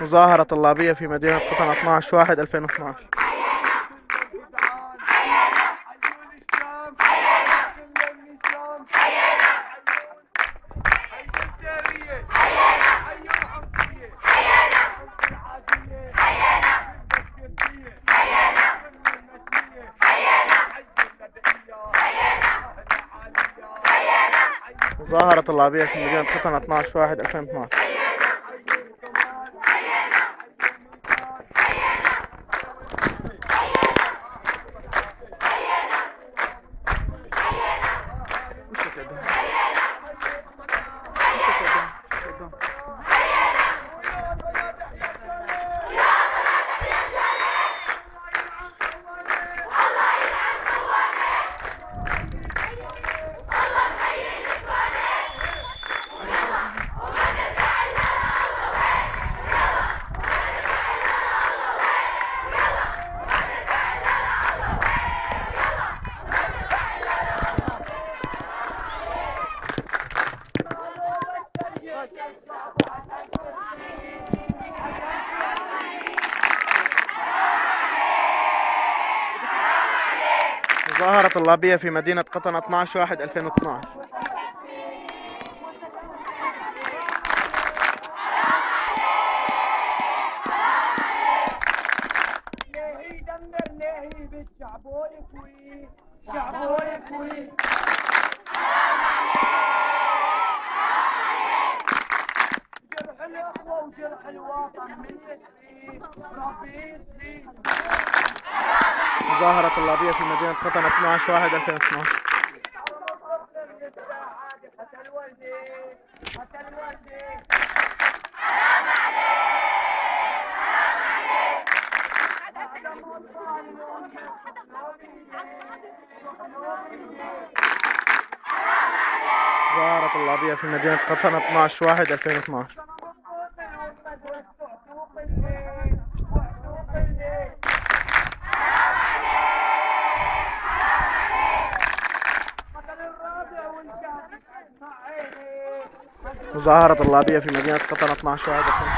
مظاهرة طلابية في مدينة قطن 12 واحد 2012 مظاهرة طلابية في مدينة قطن 12 واحد 2012 مظاهرة طلابية في مدينة قطن 12 واحد 2012 ليه يدمر ليه بالشعب يكوي شعب يكوي جرح الاخوة وجرح الوطن مظاهرة طلابية في مدينة قطن 12 واحد 2012 قتل والدي قتل والدي مظاهرة طلابية في مدينة قطن 12 واحد 2012 مظاهرة طلابية في مدينة قطن 12 واحد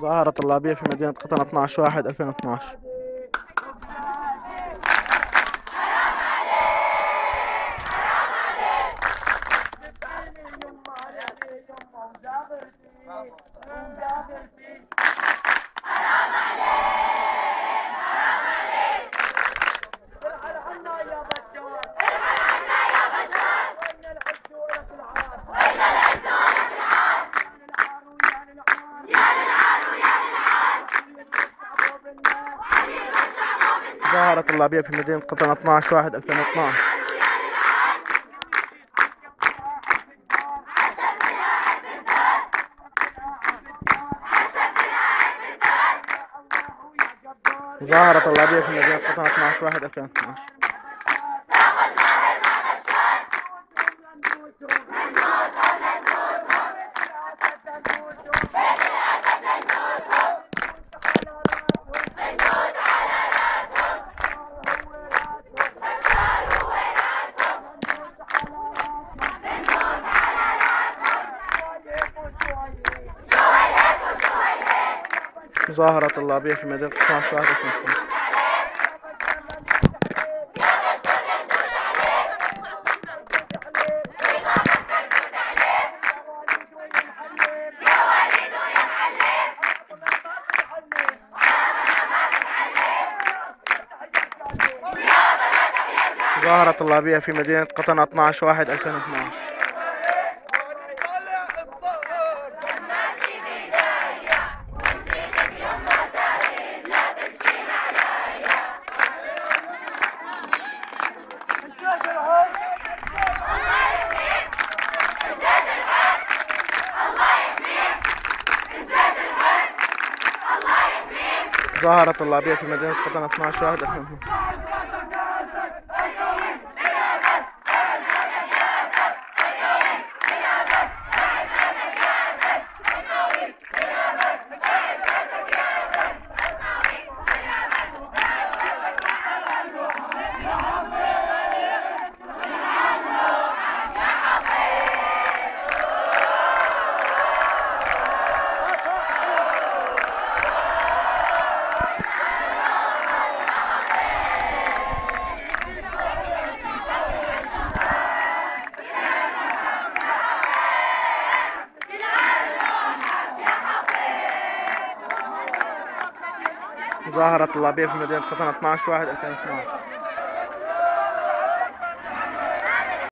مظاهرة طلابية في مدينة قطن 12 واحد 2012 مظاهرة طلابية في مدينة قطن 12 واحد 2012 مظاهرة طلابية في مدينة قطن 12 واحد 2012 مظاهرة طلابية في مدينة 12 واحد 2012 مظاهرة طلابية في مدينة قطن 12 واحد 2012 مظاهرة طلابية في مدينة قطن 12 واحد مظاهرة طلابية في مدينة قطن 12 واحد 2012